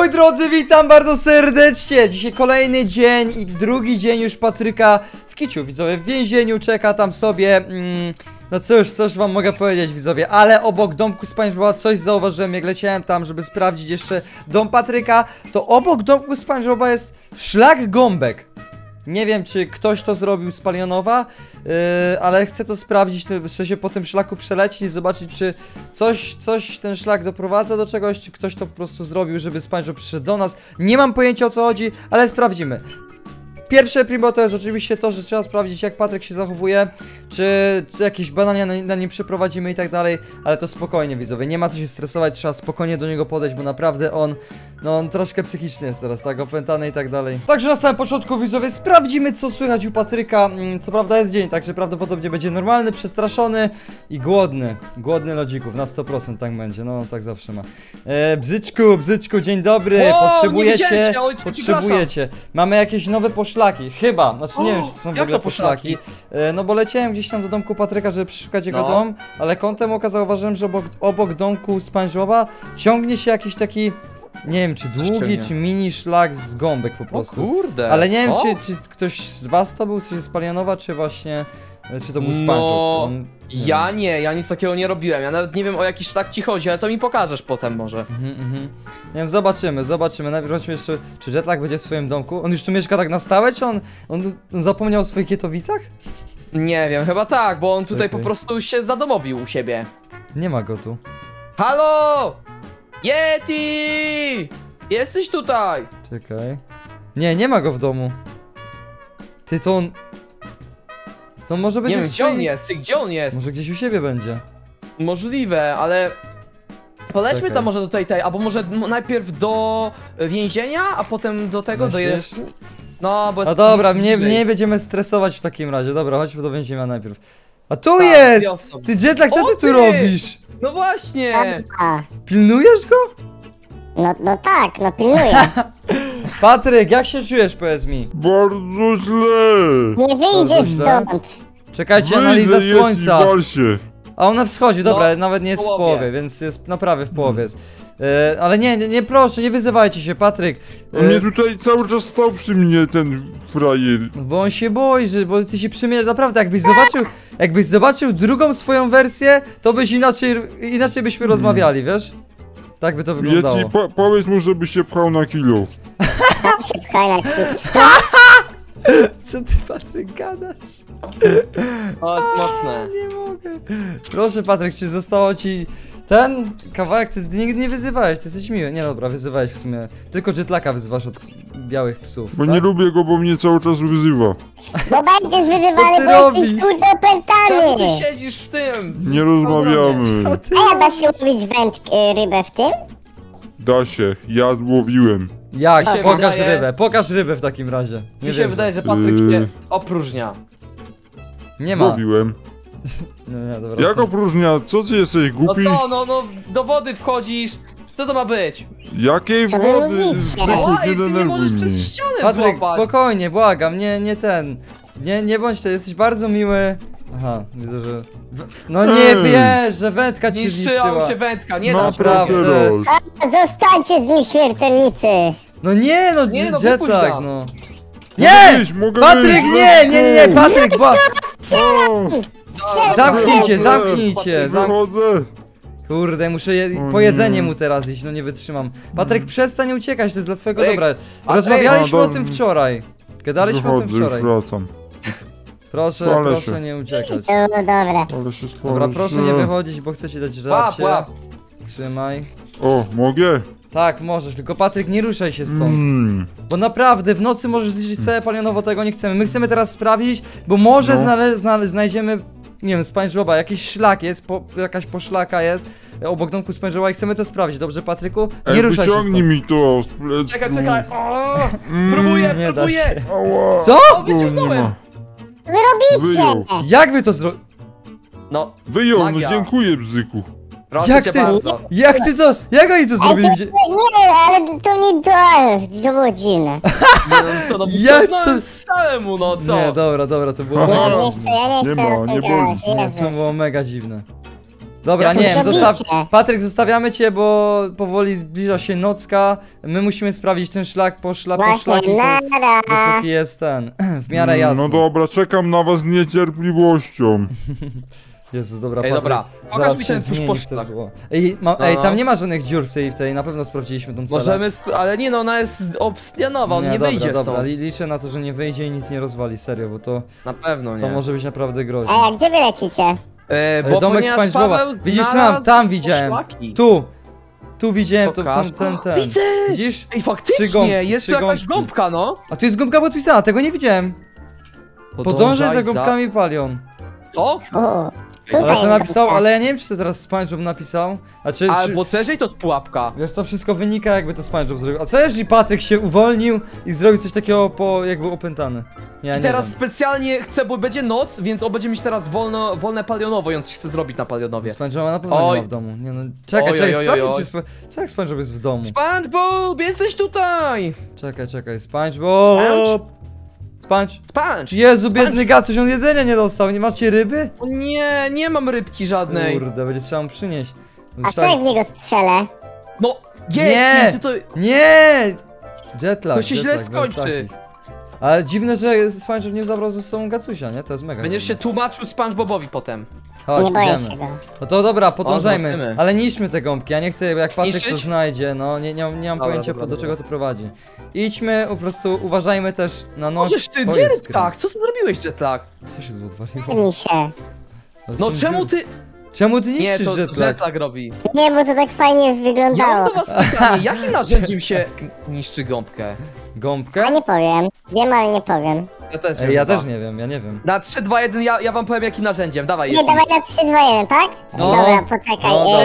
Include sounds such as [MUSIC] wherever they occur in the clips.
moi drodzy, witam bardzo serdecznie! Dzisiaj kolejny dzień i drugi dzień już Patryka w kiciu, widzowie, w więzieniu, czeka tam sobie... Mm, no cóż, cóż wam mogę powiedzieć, widzowie, ale obok domku SpongeBoba coś zauważyłem, jak leciałem tam, żeby sprawdzić jeszcze dom Patryka, to obok domku SpongeBoba jest szlak gąbek. Nie wiem, czy ktoś to zrobił z Palionowa, yy, ale chcę to sprawdzić, chcę się po tym szlaku przelecić i zobaczyć, czy coś, coś ten szlak doprowadza do czegoś, czy ktoś to po prostu zrobił, żeby SpongeBob przyszedł do nas. Nie mam pojęcia o co chodzi, ale sprawdzimy. Pierwsze primo to jest oczywiście to, że trzeba sprawdzić jak Patryk się zachowuje, czy, czy jakieś badania na, na nim przeprowadzimy i tak dalej, ale to spokojnie widzowie, nie ma co się stresować, trzeba spokojnie do niego podejść, bo naprawdę on, no on troszkę psychicznie jest teraz, tak, opętany i tak dalej. Także na samym początku widzowie sprawdzimy co słychać u Patryka, Mm, co prawda jest dzień, także prawdopodobnie będzie normalny, przestraszony i głodny, głodny lodzików, na 100% tak będzie, no tak zawsze ma. E, bzyczku, bzyczku, dzień dobry, nie potrzebujecie, cię, oj, potrzebujecie, mamy jakieś nowe poszlaki, chyba, znaczy nie O, wiem czy to są w jak ogóle to poszlaki? poszlaki, e, no bo leciałem gdzieś tam do domku Patryka, żeby przeszukać jego No. dom, ale kątem oka zauważyłem, że obok, obok domku SpongeBoba ciągnie się jakiś taki, nie wiem czy długi, ciągnie? czy mini szlak z gąbek po O prostu. kurde. Ale nie wiem, o? czy, czy ktoś z was to był, czy z Palionowa, czy właśnie, czy to był No, SpongeBob. On- nie Ja wiem. nie, ja nic takiego nie robiłem. Ja nawet nie wiem o jaki szlak ci chodzi, ale to mi pokażesz potem może. Mhm, mhm. Nie wiem, zobaczymy, zobaczymy. Najpierw zobaczmy jeszcze, czy Jetlag będzie w swoim domku. On już tu mieszka tak na stałe, czy on, on, on zapomniał o swoich kietowicach? Nie wiem, chyba tak, bo on tutaj Okej. po prostu się zadomowił u siebie. Nie ma go tu. Halo! Yeti! Jesteś tutaj! Czekaj. Nie, nie ma go w domu. Ty, to on... To może Nie będzie wiem w gdzie on swojej- jest, ty gdzie on jest? Może gdzieś u siebie będzie. Możliwe, ale... Polećmy Czekaj. tam może do tej, tej, albo może m- najpierw do więzienia, a potem do tego, do Myślisz? jest... No, bo jest A dobra, jest mnie, bliżej. mnie będziemy stresować w takim razie. Dobra, chodźmy do więzienia najpierw. A tu Tak, jest! wiosną. Ty Jetlag, co O ty tu ty! robisz? No właśnie! A, Pilnujesz go? no, no tak, no pilnuję. [LAUGHS] Patryk, jak się czujesz, powiedz mi? Bardzo źle! Nie wyjdziesz Dobrze. stąd. Czekajcie, Wyjdę, analiza jedz i słońca. wal się. A ona wschodzi, dobra, No, nawet nie jest w w połowie. połowie, więc jest na prawie w połowie jest. E, ale nie, nie, nie, proszę, nie wyzywajcie się, Patryk. On mnie E, tutaj cały czas stał przy mnie, ten frajer. bo on się boi, że, bo ty się przymierzasz, naprawdę, jakbyś zobaczył, jakbyś zobaczył drugą swoją wersję, to byś inaczej, inaczej byśmy rozmawiali, wiesz? Tak by to Ja wyglądało. ci po powiedz mu, żeby się pchał na kilo. Tam się pchaj na kit. [LAUGHS] Co ty, Patryk, gadasz? O, jest mocne. Nie mogę. Proszę, Patryk, czy zostało ci ten kawałek? Ty nigdy nie wyzywałeś, ty jesteś miły. Nie, dobra, wyzywałeś w sumie. Tylko jetlaka wyzywasz od białych psów. Bo tak? nie lubię go, bo mnie cały czas wyzywa. Bo będziesz wyzywany, bo jesteś robisz? kurde Czemu ty opętany. siedzisz w tym? Nie rozmawiamy. Co ty? A ja da się łowić węd, y, rybę w tym? Da się, ja złowiłem. Jak? Mi się Pokaż wydaje- rybę, pokaż rybę w takim razie. Nie Mi się wierzę. wydaje, że Patryk się opróżnia. Nie ma. Łowiłem. No, nie, dobra. Jak są- opróżnia? Co ty jesteś, No głupi? co, no, no, do wody wchodzisz. Co to ma być? Jakiej Co wy wody? mówicie? Zbyku, O, nie ty nie denerwuj możesz mnie. przez ścianę Patryk, złapać. spokojnie, błagam, nie, nie ten. Nie, nie bądź to, jesteś bardzo miły. Aha, widzę, że... w- No nie Ej. wiesz, że wędka ci Niszczyła zniszczyła. się wędka, nie No dasz Naprawdę. teraz. Zostańcie z nim śmiertelnicy. No nie, no, Nie, no, jetlag, wypuść nas. no. Mogę Nie! wyjść, mogę Patryk, wyjść, nie, nie, nie, nie, let's Patryk, bła... go. Zamknijcie, zamknijcie, zam... Wychodzę. Kurde, muszę je... O po nie. jedzenie mu teraz iść, no nie wytrzymam. Patryk, przestań uciekać, to jest dla twojego dobra. Rozmawialiśmy o tym wczoraj. Gadaliśmy o tym Wychodzę, wczoraj. wracam. Proszę, proszę się. nie uciekać. No dobra. Ale się. Dobra, proszę nie wychodzić, bo chcę ci dać Łap, żarcie. łap. Trzymaj. O, mogę? Tak, możesz, tylko Patryk, nie ruszaj się stąd. Mm. Bo naprawdę, w nocy możesz zniszczyć całe palionowo, tego nie chcemy. My chcemy teraz sprawdzić, bo może No. znale, znale, znajdziemy, nie wiem, SpongeBoba, jakiś szlak jest, po, jakaś poszlaka jest obok domku SpongeBoba i chcemy to sprawdzić, dobrze Patryku? Nie Ej, ruszaj się stąd. mi to z pleców. Czekaj, czekaj. O, Mm, próbuję, nie da próbuję. Ała. Co? O, wyciągnąłem. ma. Wy robicie. Wyjął. Jak wy to zro... No, Wyjął, no Magia. dziękuję, bzyku. Proszę Jak cię ty, bardzo. jak ty to, jak oni to Ale zrobili? to, nie, ale to nie to, to było dziwne. Nie, no, co, no, Ja co? co- No, strzelę mu, no, co? Nie, dobra, dobra, to było Ja nie chcę, ja nie Nie chcę ma, nie boli. Nie, Jezus. to było mega dziwne. Dobra, Ja nie wiem, zostaw... Patryk, zostawiamy cię, bo powoli zbliża się nocka. My musimy sprawdzić ten szlak po, szla... po nara. dopóki jest ten, [LAUGHS] w miarę jasny. No dobra, czekam na was z niecierpliwością. [LAUGHS] Jezus, dobra, Ej, Patryk, dobra, pokaż zaraz mi się ten zmieni w te zło. Ej, ma... Ej, No. tam nie ma żadnych dziur w tej, w tej, na pewno sprawdziliśmy tą celę. Możemy, sp- ale nie no, ona jest obsydianowa, on nie, dobra, wyjdzie dobra, stąd. li- liczę na to, że nie wyjdzie i nic nie rozwali, serio, bo to, Na pewno nie. to może być naprawdę groźne. Ej, a gdzie wy lecicie? E, Ale bo domek ponieważ SpongeBoba. Paweł Widzisz tam, znalazł tam widziałem. poszlaki. Tu! Tu widziałem to, Pokaż. tam, ten, ten. Widzę! Widzisz? Ej, faktycznie, Trzy jest trzy tu jakaś gąbki. gąbka, no. A tu jest gąbka podpisana, tego nie widziałem. Podążaj za gąbkami palion. Co? O, tutaj Ale to jest napisał, ale ja nie wiem czy to teraz SpongeBob napisał. A czy, czy Albo szerzej to jest pułapka. wiesz to wszystko wynika jakby to SpongeBob zrobił. A co jeżeli Patryk się uwolnił i zrobił coś takiego po jakby opętany? Ja I nie teraz wiem. specjalnie chcę, bo będzie noc, więc on będzie mieć teraz wolno, wolne palionowo i on coś chce zrobić na palionowie. SpongeBoba na pewno nie Oj. ma w domu. Nie no, czekaj, Oj, czekaj, oj, oj, sprawdź oj. czy Spo... Co jak SpongeBob jest w domu? SpongeBob, jesteś tutaj! Czekaj, czekaj, SpongeBob! Sponge? Sponge! Jezu, biedny gacuś, on jedzenia nie dostał, nie macie ryby? O nie, nie mam rybki żadnej. Kurde, będzie trzeba mu przynieść. A co jak w niego strzelę? No, Nie. nie, ty to... Nie! Jetlag, To się źle jetlag, bez skończy. takich. Ale dziwne, że SpongeBob nie zabrał ze sobą gacusia, nie? To jest mega Będziesz się dziwne. tłumaczył SpongeBobowi potem. Chodź, nie boję idziemy. się go. No to dobra, podążajmy, zobaczymy. ale niszmy te gąbki, ja nie chcę, jak Patryk to Niszczyć? znajdzie, no nie, nie, mam- nie mam Dobra, pojęcia dobra, do dobra. czego to prowadzi. Idźmy, po prostu uważajmy też na noc. Możesz ty, O, gdzie jest jest tak? Co ty zrobiłeś, jetlag? Co się tu odwaliło? Się. To No są czemu ty... Czemu ty Nie, niszczysz to jetlag? jetlag robi. Nie, bo to tak fajnie Ja wyglądało. mam do was pytanie, jakim narzędziem się [LAUGHS] niszczy gąbkę? Gąbkę? A nie powiem. Wiem, ale nie powiem. Ja też wiem ja też nie wiem, ja nie wiem. Na 3, 2, 1 ja, ja wam powiem jakim narzędziem, dawaj Nie, jest. dawaj na 3, 2, 1, tak? No. Dobra, poczekaj. No.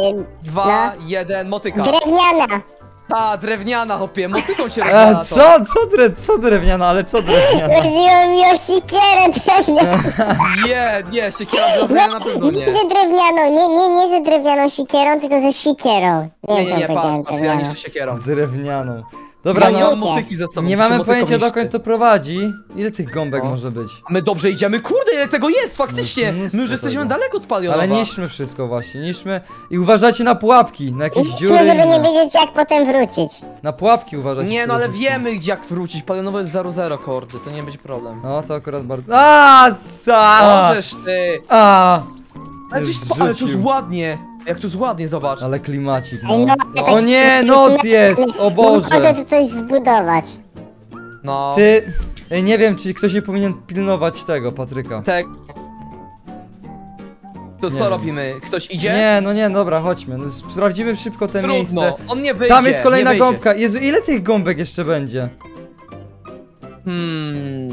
Yy, 2, 1, motyka. drewniana. Ta, drewniana hopie, motyką się E, to. co? Co, dre, co drewniana, ale co drewniana? Chodziło mi o sikierę drewnianą. [LAUGHS] Nie, nie, siekiera drewniana na pewno nie. Nie, że drewnianą, nie, nie, nie, że drewnianą sikierą, tylko że sikierą. Nie, Nie, wiem, nie, nie, patrz, patrz, ja niszczę siekierą. Drewnianą. Dobra, no, mam motyki ze sobą. nie mamy pojęcia dokąd to prowadzi. Ile tych gąbek No. może być? My dobrze idziemy, kurde, ile tego jest, faktycznie! No, My już jesteśmy tego. daleko od palionowa. Ale niszczmy wszystko właśnie, niszmy i uważajcie na pułapki, na jakieś dziury Idźmy, żeby nie wiedzieć jak potem wrócić. Na pułapki uważajcie Nie, no ale wszystkim. wiemy gdzie jak wrócić, palionowo jest 0-0 kordy, to nie będzie problem. No to akurat bardzo... A, sa! Możesz ty! A! Ale, coś spa- ale to jest zrzucił. ładnie! Jak jest ładnie, zobacz. Ale klimacik, no. O nie, noc jest! O Boże! mogę tu coś zbudować. No. Ty... Ej, nie wiem, czy ktoś nie powinien pilnować tego, Patryka. Tak. To Nie co robimy? Ktoś idzie? Nie, no nie, dobra, chodźmy. No, sprawdzimy szybko te Trudno, miejsce. on nie wyjdzie. Tam jest kolejna nie wyjdzie. gąbka. Jezu, ile tych gąbek jeszcze będzie? Hmm.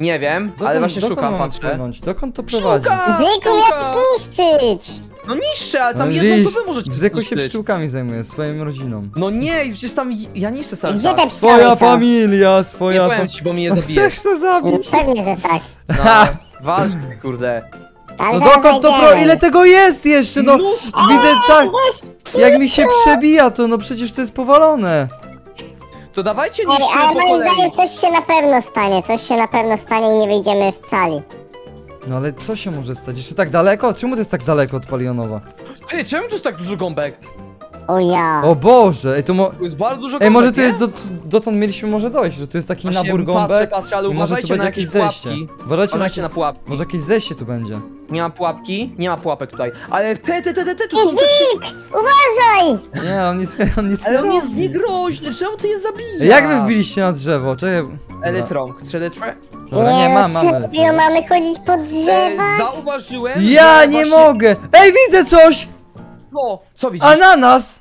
Nie wiem, Dokąd, ale właśnie dokąd szukam, mamy patrzę. wpłynąć? Dokąd to prowadzi? Szukam! Zwykły szukam! miałeś niszczyć. No niszczę, ale tam No, jedną wy możecie Bzyku się zniszczyć. pszczółkami zajmuje, swoją rodziną. No nie, przecież tam ja niszczę cały Gdzie czas. te Swoja pszczoły są? familia, Nie swoja powiem ci, bo mnie Chcę, [LAUGHS] zabijesz. chcę zabić. Pewnie, że tak. No, ważne, kurde. Ale No zaraz dokąd to pro... Ile tego jest jeszcze, no? Widzę tak, jak mi się przebija to, no przecież to jest powalone. To dawajcie Ej, niszczymy ale po moim kolei. zdaniem coś się na pewno stanie, coś się na pewno stanie i nie wyjdziemy z cali. No ale co się może stać? Jeszcze tak daleko? Czemu to jest tak daleko od Palionowa? Ty, czemu tu jest tak dużo gąbek? O ja. O Boże, ej to mo... Tu jest bardzo dużo Ej, może tu jest, dot, dotąd mieliśmy może dojść, że tu jest taki Właśnie nabór Patrzę, gąbek patrzę, ale i może tu uważajcie na będzie jakieś jakieś zejście. pułapki. Uważajcie na, Uważajcie na pułapki. może jakieś zejście tu będzie. Nie ma pułapki? Nie ma pułapek tutaj. Ale te, te, te, te, te tu Jest są te wszystkie... wilk! Uważaj! Nie, on nic, on nic Ale nie on jest niegroźny, czemu ty je zabijasz? Ej, Jak wy wbiliście na drzewo? Czekaj. Elytrąg, trzy litre? Dobra, nie, mam, mamy. serio, mamy chodzić po E, zauważyłem, Ja że nie właśnie... mogę! Ej, widzę coś! O, co widzisz? Ananas!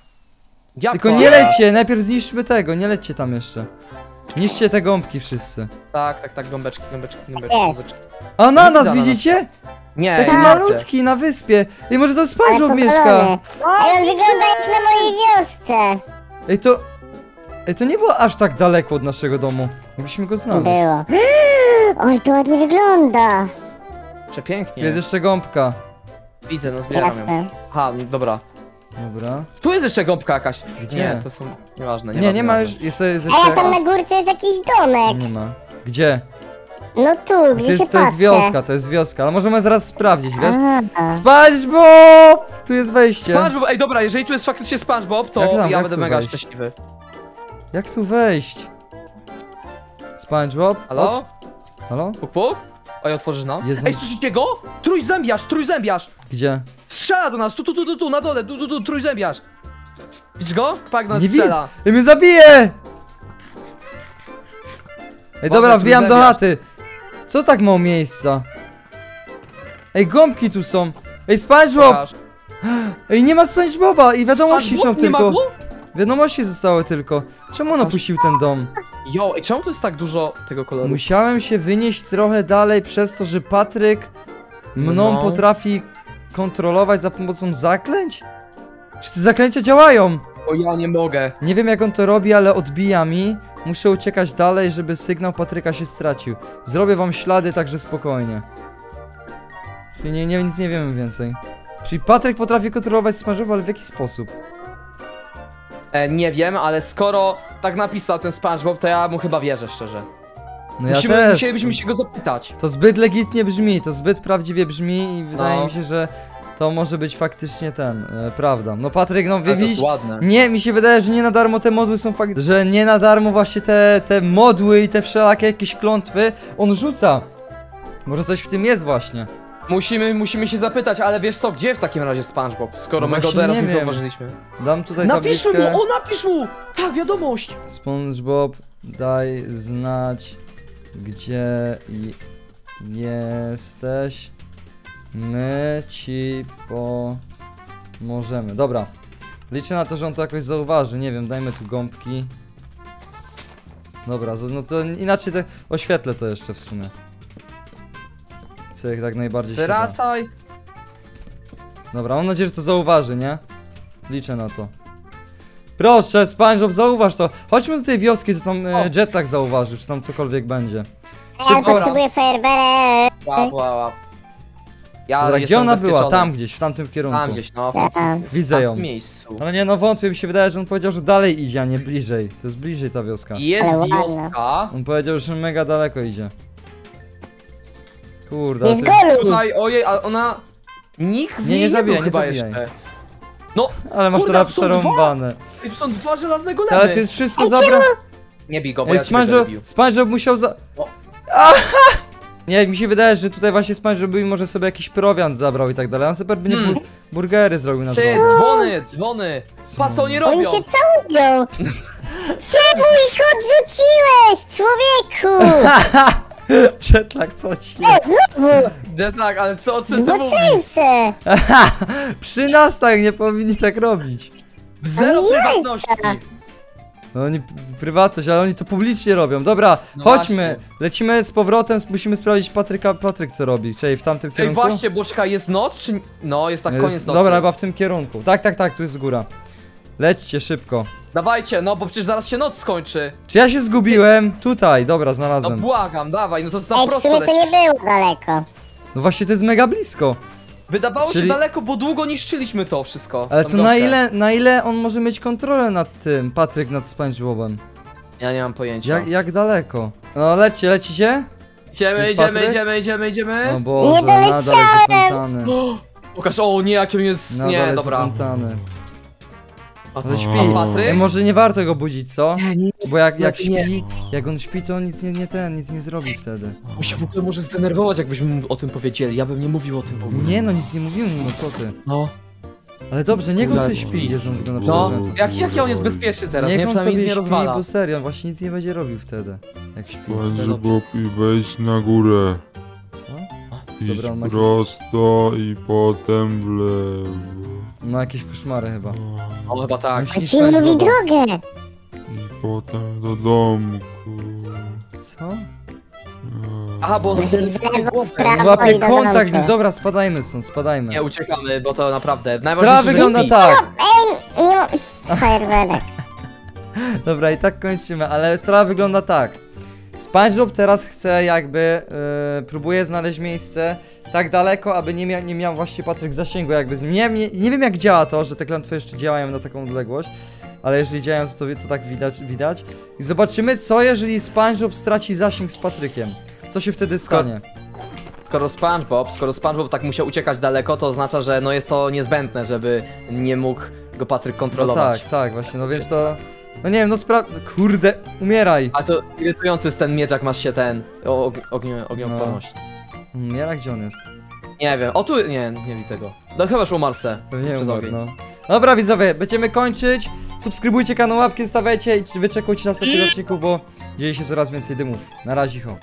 Jak Tylko to? nie lećcie, najpierw zniszczmy tego, nie lećcie tam jeszcze. Niszcie te gąbki wszyscy. Tak, tak, tak, gąbeczki, gąbeczki, gąbeczki, Jest. gąbeczki. Ananas, widzę widzicie? Nie, Taki nie malutki na wyspie. Ej, może to Ale SpongeBob mieszka. powalony. Ej, on wygląda jak na mojej wiosce. Ej, to... Ej, to nie było aż tak daleko od naszego domu. Mogliśmy go znaleźć. Było. [GASPS] Oj, to ładnie wygląda. Chcę. Tu Przepięknie. jest jeszcze gąbka. Widzę, no zbieram ją. Jasne. Aha, no dobra. Dobra. Tu jest jeszcze gąbka jakaś. Gdzie? Nie, to są... Nieważne, Nie, nie ma już... Jest, jest jeszcze... tam na górce jest jakiś domek. Nie ma. Gdzie? No tu, To gdzie się jest, to jest patrzę. wioska, to jest wioska, ale możemy zaraz sprawdzić, wiesz? SpongeBob! Tu jest wejście. SpongeBob, ej dobra, jeżeli tu jest faktycznie SpongeBob, to Jak tam, ja jak będę tu mega wejść? szczęśliwy. Jak tu wejść? SpongeBob? Halo? Halo? Puk puk? Oj, otworzysz nam. Jezu. Ej, słyszycie go? Trójzębiarz, trójzębiarz! Gdzie? Strzela do nas, tu, tu, tu, tu, tu, na dole, tu, tu, tu, trójzębiarz! Widzisz go? Pak nas Nie widzę! strzela. Ej, mnie zabije! Ej, dobra, wbijam do tu chaty. Co tak mało miejsca? Ej, gąbki tu są. Ej, SpongeBob! Pokaż. Ej, nie ma SpongeBoba i wiadomości są nie ma tylko. go? Wiadomości zostały tylko. Czemu on opuścił ten dom? Jo, ej, czemu to jest tak dużo tego koloru? Musiałem się wynieść trochę dalej przez to, że Patryk mną No. potrafi kontrolować za pomocą zaklęć? Czy te zaklęcia działają? O, ja nie mogę. Nie wiem jak on to robi, ale odbija mi. Muszę uciekać dalej, żeby sygnał Patryka się stracił. Zrobię wam ślady, także spokojnie. Czyli nie, nie, nic nie wiemy więcej. Czyli Patryk potrafi kontrolować SpongeBob, ale w jaki sposób? E, nie wiem, ale skoro tak napisał ten SpongeBob, to ja mu chyba wierzę szczerze. No ja Musimy, też. Musielibyśmy się go zapytać. To zbyt legitnie brzmi, to zbyt prawdziwie brzmi i wydaje No. mi się, że to może być faktycznie ten, e, prawda. No Patryk, no Ale to jest widzisz, ładne. nie, mi się wydaje, że nie na darmo te modły są fakt, że nie na darmo właśnie te, te modły i te wszelakie jakieś klątwy on rzuca. Może coś w tym jest właśnie. Musimy, musimy się zapytać, ale wiesz co, gdzie w takim razie SpongeBob, skoro No my go właśnie teraz nie nie wiem. zauważyliśmy? Dam tutaj Napiszmy tabliczkę. mu, o napisz mu! Tak, wiadomość! SpongeBob, daj znać, gdzie i jesteś. My ci pomożemy. Dobra. Liczę na to, że on to jakoś zauważy. Nie wiem, dajmy tu gąbki. Dobra, no to inaczej te... oświetlę to jeszcze w sumie. Co jak tak najbardziej się da. Wracaj! Dobra, mam nadzieję, że to zauważy, nie? Liczę na to. Proszę, SpongeBob, zauważ to. Chodźmy do tej wioski, co tam O. e, jetlag zauważy, czy tam cokolwiek będzie. Ja Szybko. potrzebuję fajerwerek. Wow, wow, wow. Ja Dobra, gdzie jestem ona była? ubezpieczony. Tam gdzieś, w tamtym kierunku. Tam gdzieś, no. Tam. Widzę Tam ją. w miejscu. Ale nie, no wątpię, mi się wydaje, że on powiedział, że dalej idzie, a nie bliżej. To jest bliżej ta wioska. Jest Ale ładna. wioska. On powiedział, że mega daleko idzie. Kurde, Jest ty... golu. Słuchaj, ojej, ale ona... Nikt w Nie, niej nie nie, zabijaj, był nie chyba zabijaj. jeszcze. No, ale masz Kurde, teraz są dwa. przerąbane. tu są dwa żelazne Ty, golemy. Ale to jest wszystko Ej, zabra... Nie bij go, bo Ej, ja cię będę SpongeBob, musiał za... O. Aha! Nie, mi się wydaje, że tutaj właśnie SpongeBob by może sobie jakiś prowiant zabrał i tak dalej. On sobie pewnie Hmm. bu burgery zrobił na Ty, dworze. dzwony, dzwony. Patrz co oni robią. Oni się całują. [LAUGHS] Czemu ich odrzuciłeś, człowieku? [LAUGHS] [LAUGHS] Jetlag, co ci? O, znowu. No tak, ale co, o czym ty mówisz? [LAUGHS] Przy nas tak nie powinni tak robić. Zero prywatności. No oni prywatność, ale oni to publicznie robią. Dobra, No chodźmy. właśnie. Lecimy z powrotem, musimy sprawdzić Patryka, Patryk co robi. Czyli w tamtym Ej, kierunku? właśnie, bo czekaj, jest noc czy... No, jest tak Jest- koniec nocy. Dobra, chyba w tym kierunku. Tak, tak, tak, tu jest góra. Lećcie szybko. Dawajcie, no bo przecież zaraz się noc skończy. Czy ja się zgubiłem? Tutaj, dobra, No znalazłem. błagam, dawaj, no to tam Ej, w prosto sumie to nie było daleko. No właśnie, to jest mega blisko. Wydawało Czyli- się daleko, bo długo niszczyliśmy to wszystko. Ale tą to na ile, na ile on może mieć kontrolę nad tym, Patryk, nad SpongeBobem? Ja nie mam pojęcia. Jak, jak daleko? No lećcie, lecicie? Idziemy, Jest idziemy, Patryk? idziemy, idziemy, idziemy. O Boże, Nie nadal jest doleciałem! zapętany. O, [GASPS] Pokaż, o nie, jaki on jest... Nadal nie, jest dobra. zapętany. Ale śpi. a Patryk? Ej, może nie warto go budzić, co? Nie, nie, Bo jak, jak Lepiej nie. śpi, jak on śpi, to nic nie, nie ten, nic nie zrobi wtedy. On się w ogóle może zdenerwować, jakbyśmy mu o tym powiedzieli. Ja bym nie mówił o tym w ogóle. Nie no, nic nie mówiłem, no co ty. No, Ale dobrze, niech on sobie śpi, jest on wygląda no. Jak, jaki on jest bezpieczny teraz, nie? Niech on Przynajmniej sobie nic nie śpi, rozwala. bo serio, on właśnie nic nie będzie robił wtedy, jak śpi. SpongeBob i wejść na górę. Dobra, on ma jakieś- prosto i potem w lewo. Ma jakieś koszmary chyba. O, chyba tak. A ci mówi drogę. I potem do domku. Co? Aha, bo on Musisz sobie w lewo, głowę. w prawo. Złapie i do kontakt z nim, domku. dobra, spadajmy stąd, spadajmy. Nie, uciekamy, bo to naprawdę... Sprawa najważniejsze, że wygląda śpi. tak. Ej, nie ma... Fajerwerek. Dobra, i tak kończymy, ale sprawa wygląda tak. SpongeBob teraz chce jakby, yy, próbuje znaleźć miejsce tak daleko, aby nie, mia nie miał właśnie Patryk zasięgu jakby z nim. Nie, nie, nie wiem jak działa to, że te klątwy jeszcze działają na taką odległość, ale jeżeli działają to, to, to tak widać, widać. I zobaczymy co jeżeli SpongeBob straci zasięg z Patrykiem. Co się wtedy stanie? Skoro SpongeBob, skoro SpongeBob tak musiał uciekać daleko, to oznacza, że no jest to niezbędne, żeby nie mógł go Patryk No kontrolować. tak, tak, właśnie, no więc to... No nie wiem, no spra... Kurde, umieraj. A to irytujący jest ten miecz, jak masz się ten og ognio, ognioodporność. Umiera, gdzie on jest? Nie wiem, o tu, nie, nie widzę go. No chyba szło Marsę Pewnie przez umarł, no. Dobra widzowie, będziemy kończyć. Subskrybujcie kanał, łapki stawiajcie i wyczekujcie następnych odcinków, bo dzieje się coraz więcej dymów. Na razie, ho.